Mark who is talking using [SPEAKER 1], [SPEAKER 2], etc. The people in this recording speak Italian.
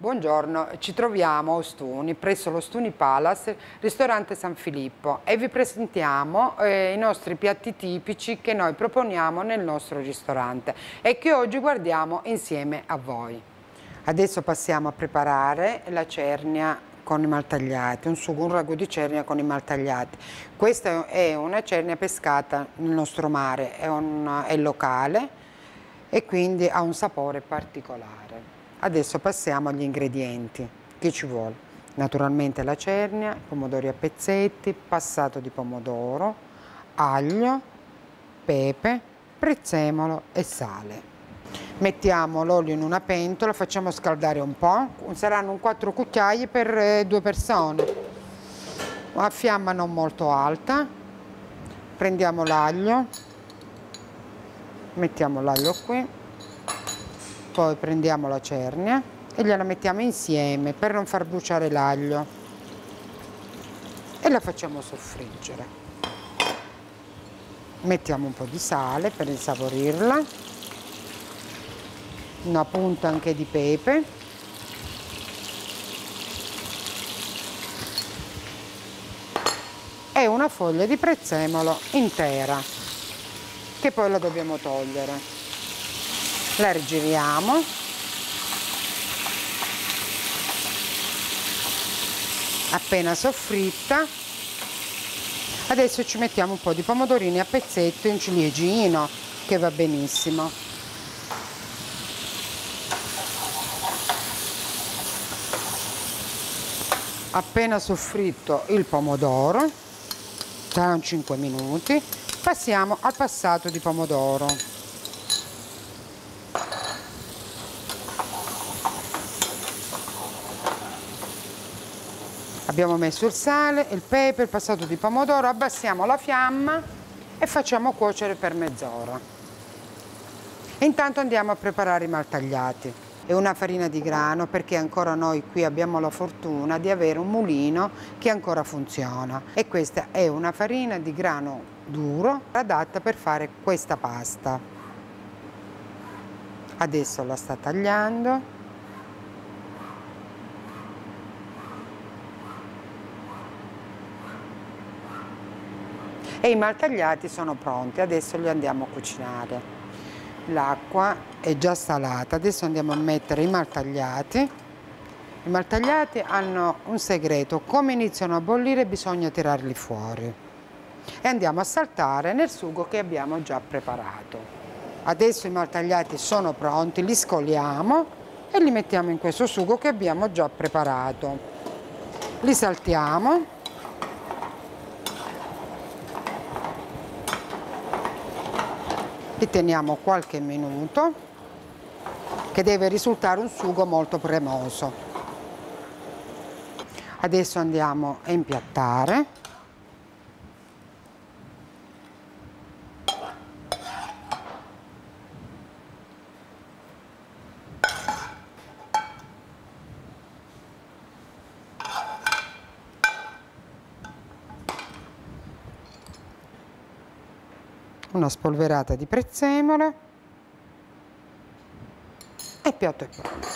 [SPEAKER 1] Buongiorno, ci troviamo a Ostuni, presso l'Ostuni Palace, ristorante San Filippo e vi presentiamo eh, i nostri piatti tipici che noi proponiamo nel nostro ristorante e che oggi guardiamo insieme a voi. Adesso passiamo a preparare la cernia con i maltagliati, un sugo, un ragù di cernia con i maltagliati. Questa è una cernia pescata nel nostro mare, è, un, è locale e quindi ha un sapore particolare. Adesso passiamo agli ingredienti. Che ci vuole? Naturalmente la cernia, pomodori a pezzetti, passato di pomodoro, aglio, pepe, prezzemolo e sale. Mettiamo l'olio in una pentola, facciamo scaldare un po', saranno un 4 cucchiai per eh, due persone. A fiamma non molto alta, prendiamo l'aglio, mettiamo l'aglio qui, poi prendiamo la cernia e gliela mettiamo insieme per non far bruciare l'aglio. E la facciamo soffriggere. Mettiamo un po' di sale per insavorirla, una punta anche di pepe. E una foglia di prezzemolo intera che poi la dobbiamo togliere la rigiriamo appena soffritta. Adesso ci mettiamo un po' di pomodorini a pezzetto in ciliegino che va benissimo. Appena soffritto il pomodoro saranno 5 minuti passiamo al passato di pomodoro abbiamo messo il sale, il pepe, il passato di pomodoro, abbassiamo la fiamma e facciamo cuocere per mezz'ora. Intanto andiamo a preparare i maltagliati. È una farina di grano perché ancora noi qui abbiamo la fortuna di avere un mulino che ancora funziona e questa è una farina di grano duro adatta per fare questa pasta. Adesso la sta tagliando e i maltagliati sono pronti, adesso li andiamo a cucinare. L'acqua è già salata, adesso andiamo a mettere i maltagliati. I maltagliati hanno un segreto, come iniziano a bollire bisogna tirarli fuori e andiamo a saltare nel sugo che abbiamo già preparato. Adesso i maltagliati sono pronti, li scoliamo e li mettiamo in questo sugo che abbiamo già preparato. Li saltiamo li teniamo qualche minuto che deve risultare un sugo molto cremoso. Adesso andiamo a impiattare una spolverata di prezzemolo e piatto è pronto.